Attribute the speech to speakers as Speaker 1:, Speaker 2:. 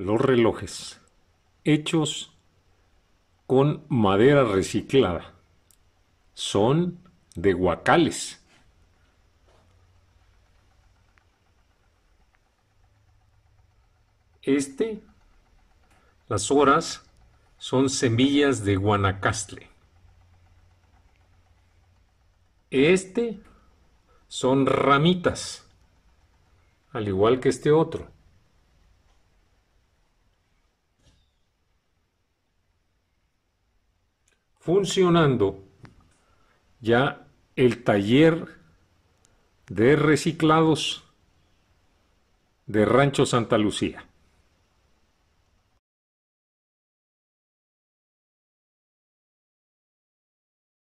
Speaker 1: los relojes hechos con madera reciclada. Son de guacales. Este, las horas son semillas de guanacastle. Este son ramitas, al igual que este otro. Funcionando ya el taller de reciclados de Rancho Santa Lucía.